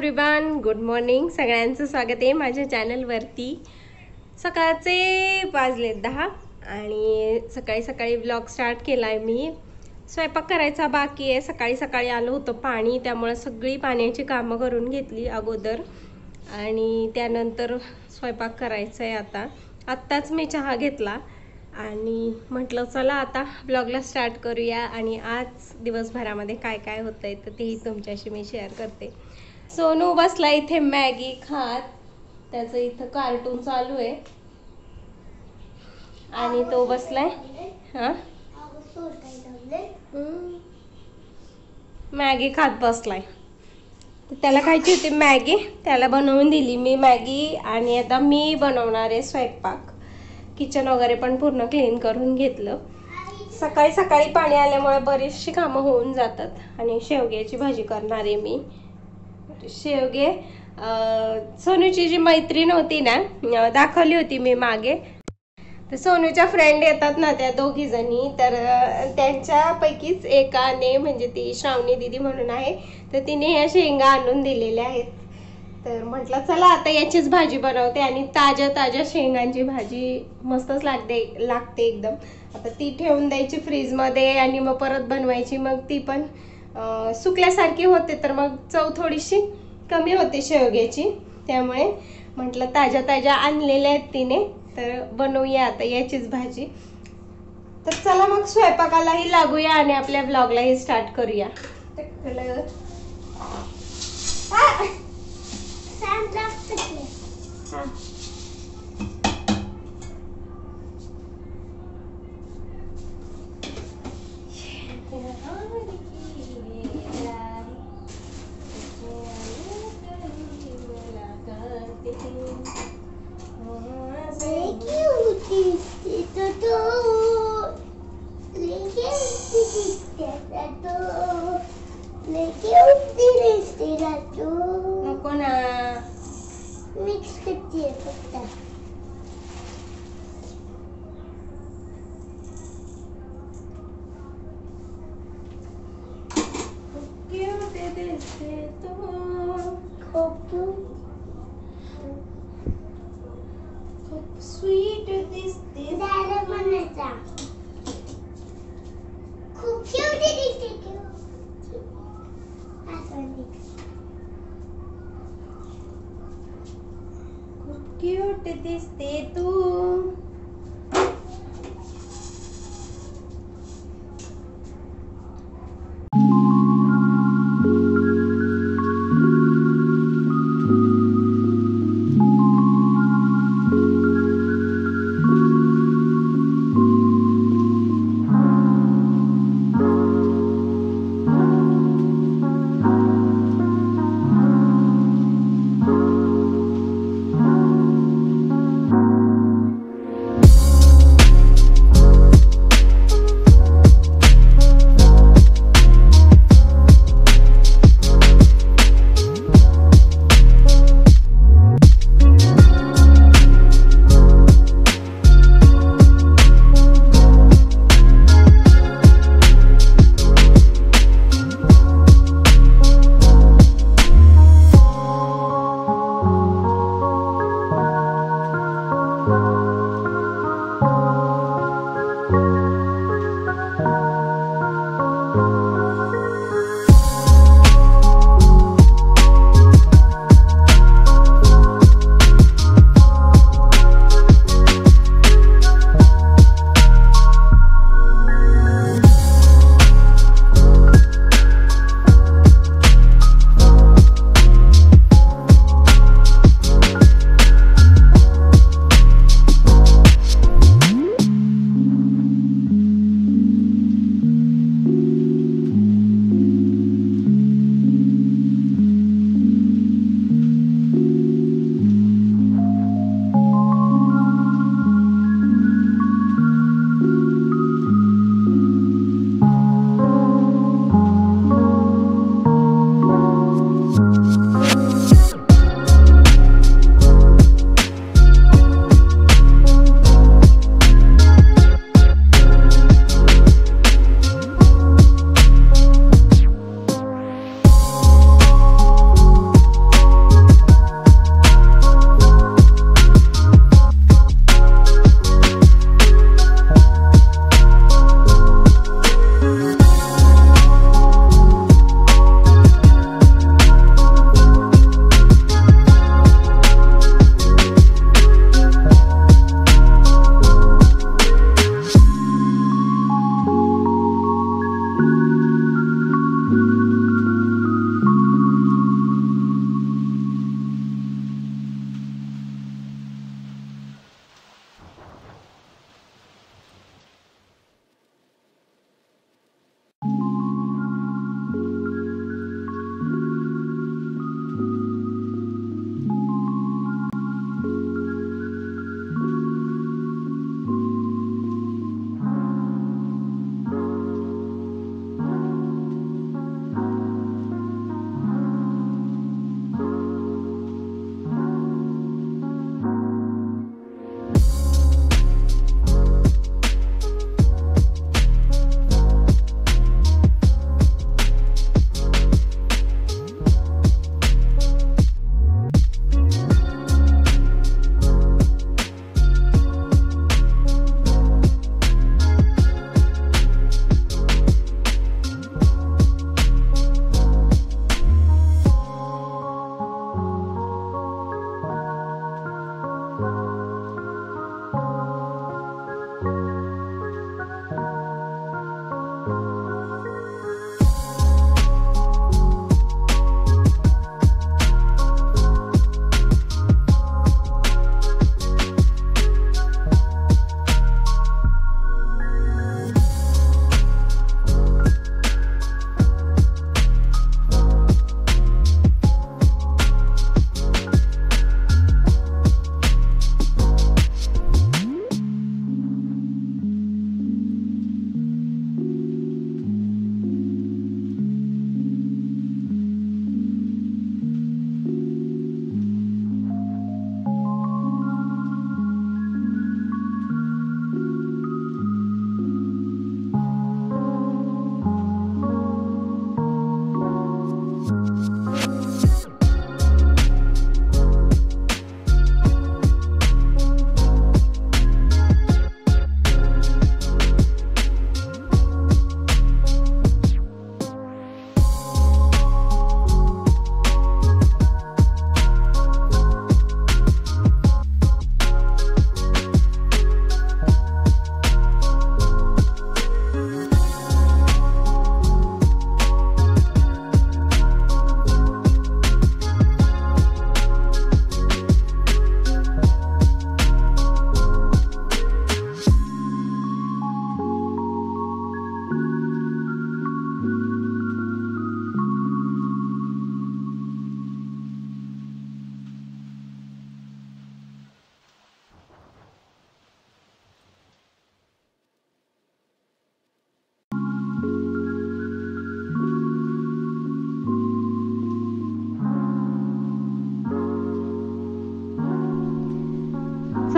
Everyone good morning सगळ्यांचं स्वागत आहे माझ्या चॅनलवरती सकाळचे वाजले दहा आणि सकाळी सकाळी ब्लॉग स्टार्ट केला आहे मी. स्वयंपाक करायचा बाकी आहे. सकाळी सकाळी आलं होतं पाणी त्यामुळं सगळी पाण्याची कामं करून घेतली अगोदर. आणि त्यानंतर स्वयंपाक करायचा आहे आता. आत्ताच मी चहा घेतला आणि म्हटलं चला आता ब्लॉगला स्टार्ट करूया. आणि आज दिवसभरामध्ये काय काय होतं आहे तर तेही तुमच्याशी मी शेअर करते. सोनू बसला इथे मॅगी खात. त्याचं इथं कार्टून चालू आहे. आणि तो बसलाय. हा? मॅगी खात बसलाय. त्याला खायची होती मॅगी. त्याला बनवून दिली मी मॅगी. आणि आता मी बनवणार आहे स्वयंपाक. किचन वगैरे पण पूर्ण क्लीन करून घेतलं. सकाळी सकाळी पाणी आल्यामुळे बरीचशी कामं होऊन जातात. आणि शेवग्याची भाजी करणार आहे मी. शेवगे सोनूची जी मैत्रीण होती ना दाखवली होती मी मागे. तर सोनूच्या फ्रेंड येतात ना त्या दोघी जणी. तर त्यांच्यापैकीच एकाने म्हणजे ती श्रावणी दिदी म्हणून आहे तर तिने ह्या शेंगा आणून दिलेल्या आहेत. तर म्हटलं चला आता याचीच भाजी बनवते आणि ताज्या ताज्या शेंगांची भाजी मस्तच लागते लागते एकदम. आता ती ठेवून द्यायची फ्रीजमध्ये आणि मग परत बनवायची. मग ती पण सुकल्यासारखी होते तर मग चव थोडीशी कमी होते शेवग्याची. त्यामुळे म्हटलं ताज्या ताज्या आणलेल्या आहेत तिने तर बनवूया आता याचीच भाजी. तर चला मग स्वयंपाकालाही लागूया आणि आपल्या ब्लॉगलाही स्टार्ट करूया. तर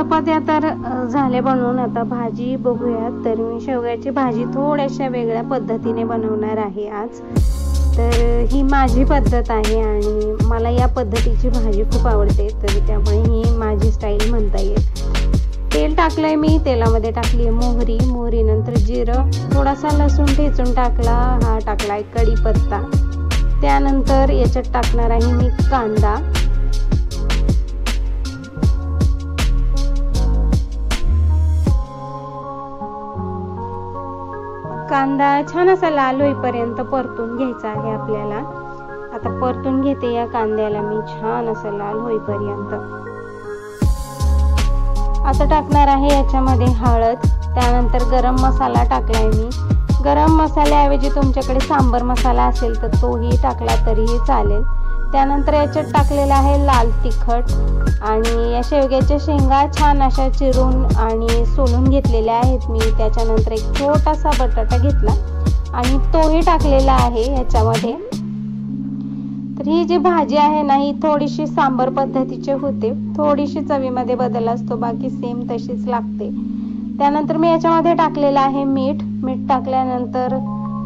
चपात्या तर झाले बनवून. आता भाजी बघूयात. तर मी शेवग्याची भाजी थोड्याशा वेगळ्या पद्धतीने बनवणार आहे आज. तर ही माझी पद्धत आहे आणि मला या पद्धतीची भाजी खूप आवडते. तर त्यामुळे ही माझी स्टाईल म्हणता येईल. तेल टाकलंय मी. तेलामध्ये टाकली आहे मोहरी मोहरीनंतर जिरं. थोडासा लसूण ठेचून टाकला. हा टाकलाय कढीपत्ता. त्यानंतर याच्यात टाकणार आहे मी कांदा. कांदा छान असा लाल होईपर्यंत परतून घ्यायचा आहे आपल्याला. आता परतून घेते या कांद्याला मी छान असं लाल होईपर्यंत. आता टाकणार आहे याच्यामध्ये हळद त्यानंतर गरम मसाला टाकलाय मी. गरम मसाल्याऐवजी तुमच्याकडे सांबर मसाला असेल तर तोही टाकला तरीही चालेल. त्यानंतर याच्यात टाकलेलं आहे लाल तिखट आणि या शेवग्याच्या शेंगा छान अशा चिरून आणि सोलून घेतलेल्या आहेत. मी त्याच्यानंतर एक छोटासा बटाटा घेतला आणि तोही टाकलेला आहे याच्यामध्ये. तर ही जी भाजी आहे ना ही थोडीशी सांबर पद्धतीची होते. थोडीशी चवीमध्ये बदल असतो बाकी सेम तशीच लागते. त्यानंतर मी याच्यामध्ये टाकलेलं आहे मीठ. मीठ टाकल्यानंतर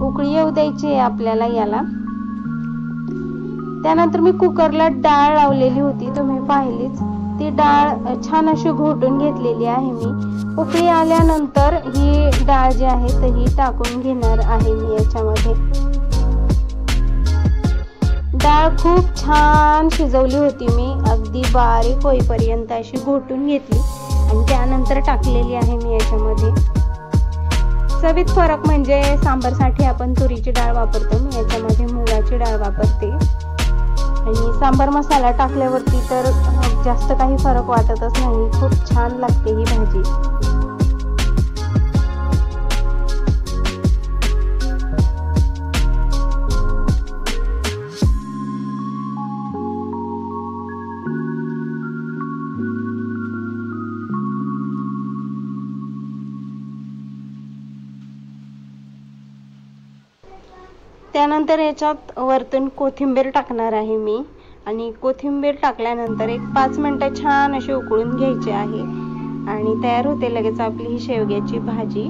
उकळी येऊ द्यायची आहे आपल्याला याला. त्यानंतर मी कुकरला डाळ लावलेली होती तुम्ही पाहिलीच. ती डाळ छान अशी घोटून घेतलेली आहे मी. उकळी आल्यानंतर ही डाळ जी आहे तर ही टाकून घेणार आहे मी याच्यामध्ये. डाळ खूप छान शिजवली होती मी. अगदी बारीक होईपर्यंत अशी घोटून घेतली आणि त्यानंतर टाकलेली आहे मी याच्यामध्ये. चवीत फरक म्हणजे सांबारसाठी आपण तुरीची डाळ वापरतो. मी याच्यामध्ये मुगाची डाळ वापरते. आणि सांबार मसाला टाकल्यावरती तर जास्त काही फरक वाटतच नाही. खूप छान लागते ही भाजी. त्यानंतर याच्यात वरतून कोथिंबीर टाकणार आहे मी. आणि कोथिंबीर टाकल्यानंतर एक पाच मिनटं छान अशी उकळून घ्यायची आहे. आणि तयार होते लगेच आपली ही शेवग्याची भाजी.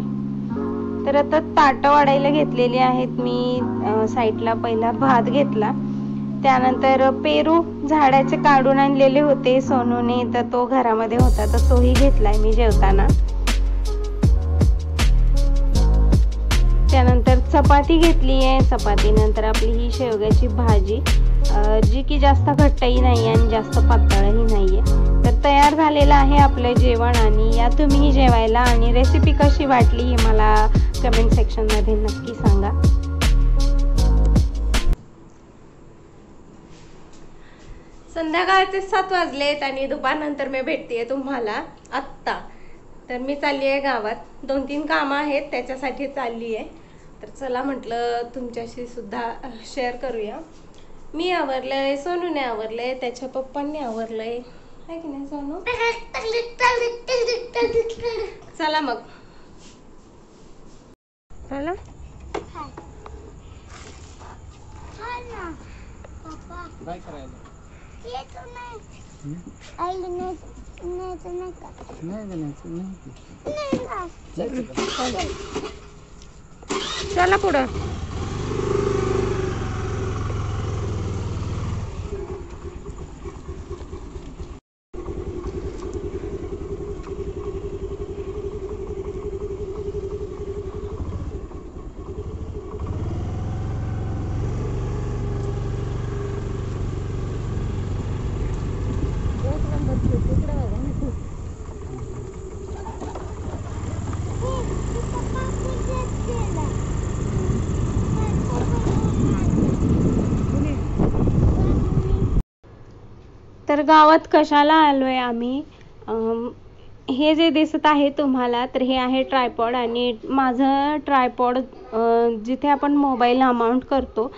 तर आता ताटं वाढायला घेतलेली आहेत मी. साईडला पहिला भात घेतला. त्यानंतर पेरू झाडाचे काढून आणलेले होते सोनूने. तर तो घरामध्ये होता तर तोही घेतलाय मी जेवताना. त्यानंतर चपाती घेतली आहे. चपातीनंतर आपली ही शेवग्याची भाजी. जी की जास्त घट्टही नाही आणि जास्त पातळही नाही आहे. तर तयार झालेलं आहे आपलं जेवण आणि या तुम्हीही जेवायला आणि रेसिपी कशी वाटली हे मला कमेंट सेक्शनमध्ये नक्की सांगा. संध्याकाळचे सात वाजलेत आणि दुपारनंतर मी भेटते तुम्हाला आत्ता. तर मी चालली आहे गावात. दोन तीन कामं आहेत त्याच्यासाठी चालली आहे. तर चला म्हटलं तुमच्याशी सुद्धा शेअर करूया. मी आवरलंय सोनूने आवरलंय त्याच्या पप्पांनी आवरलंय. आहे की नाही सोनू? चला मग. चला काय करायला. नाही न्यायचं नाही. जायचं का? चला पुढं तर गावात कशाला आलोय आम्ही? हे जे दिसत आहे तुम्हाला तर हे आहे ट्रायपॉड आणि माझं ट्रायपॉड जिथे आपण मोबाईल अमाऊंट करतो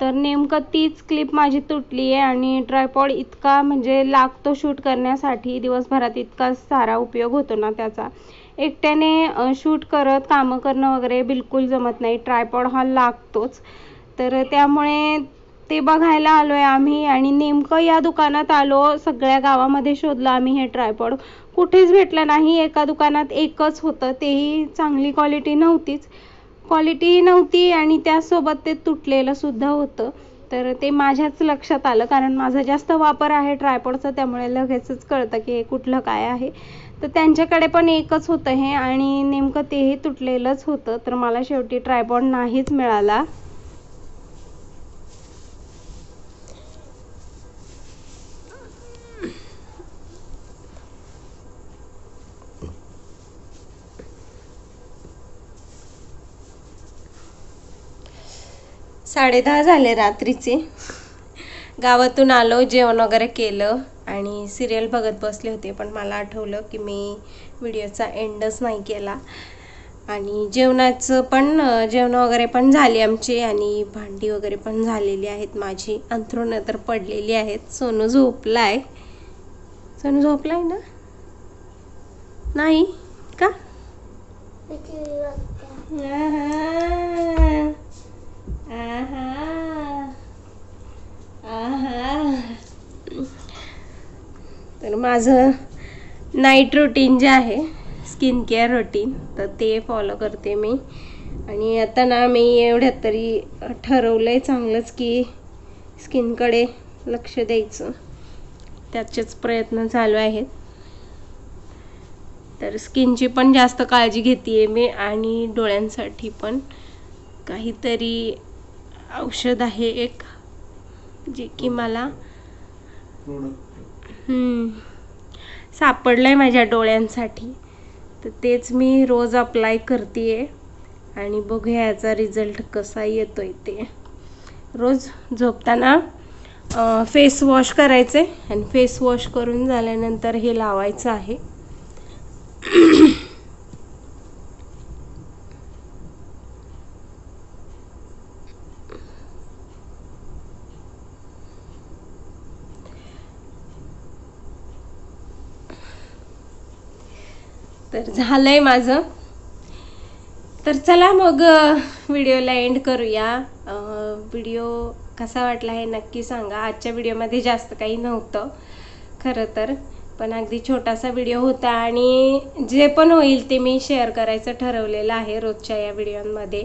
तर नेमकं तीच क्लिप माझी तुटली आहे आणि ट्रायपॉड इतका म्हणजे लागतो शूट करण्यासाठी दिवसभरात इतका सारा उपयोग होतो ना त्याचा. एकट्याने शूट करत कामं करणं वगैरे बिलकुल जमत नाही. ट्रायपॉड हा लागतोच. तर त्यामुळे ते बघायला आलोय आम्ही आणि नेमकं या दुकानात आलो सगळ्या गावामध्ये शोधलं आम्ही हे ट्रायपॉड कुठेच भेटलं नाही एका दुकानात एकच होतं तेही चांगली क्वालिटी नव्हतीच. क्वालिटी नव्हती आणि त्यासोबत ते तुटलेलं सुद्धा होतं. तर ते माझ्याच लक्षात आलं कारण माझा जास्त वापर आहे ट्रायपॉडचा त्यामुळे लगेचच कळतं की हे कुठलं काय आहे. तर त्यांच्याकडे पण एकच होतं हे आणि नेमकं तेही तुटलेलंच होतं तर मला शेवटी ट्रायपॉड नाहीच मिळाला. साडे दहा झाले रात्रीचे. गावातून आलो जेवण वगैरे केलं आणि सिरियल बघत बसले होते. पण मला आठवलं की मी व्हिडिओचा एंडच नाही केला. आणि जेवणाचं पण जेवण वगैरे पण झाली आमची आणि भांडी वगैरे पण झालेली आहेत. माझी अंथरुणं तर पडलेली आहेत. सोनू झोपलाय. सोनू झोपलाय ना? नाही? का? आहा. आहा. तर माझं नाईट रुटीन जे आहे स्किन केअर रुटीन तर ते फॉलो करते मी आणि आता ना मी एवढ्यात तरी ठरवलं आहे चांगलंच की स्किनकडे लक्ष द्यायचं त्याचेच प्रयत्न चालू आहेत तर स्किनची पण जास्त काळजी घेते मी आणि डोळ्यांसाठी पण काहीतरी औषध आहे एक जे की मला हम्म, सापडलंय माझ्या डोळ्यांसाठी. तर तेच मी रोज अप्लाय करते आणि बघूया याचा रिझल्ट कसा येतोय ते. रोज झोपताना फेस वॉश करायचे आणि फेस वॉश करून झाल्यानंतर हे लावायचं आहे. तर झालंय माझं. तर चला मग व्हिडिओला एंड करूया. व्हिडिओ कसा वाटला हे नक्की सांगा. आजच्या व्हिडिओमध्ये जास्त काही नव्हतं खरं तर. पण अगदी छोटासा व्हिडिओ होता आणि जे पण होईल ते मी शेअर करायचं ठरवलेलं आहे रोजच्या या व्हिडिओमध्ये.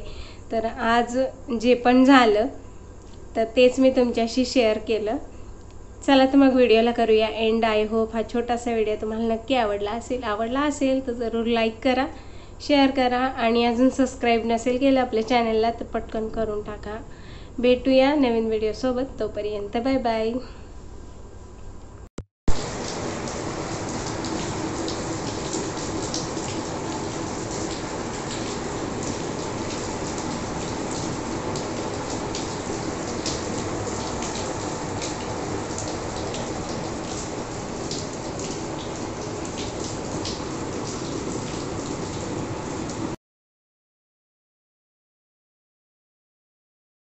तर आज जे पण झालं तर तेच मी तुमच्याशी शेअर केलं. चला तर मग व्हिडिओला करूया. एंड आय होप हा छोटासा व्हिडिओ तुम्हाला नक्की आवडला असेल. आवडला असेल तर जरूर लाईक करा शेअर करा आणि अजून सबस्क्राईब नसेल केलं आपल्या चॅनलला तर पटकन करून टाका. भेटूया नवीन व्हिडिओसोबत तोपर्यंत बाय बाय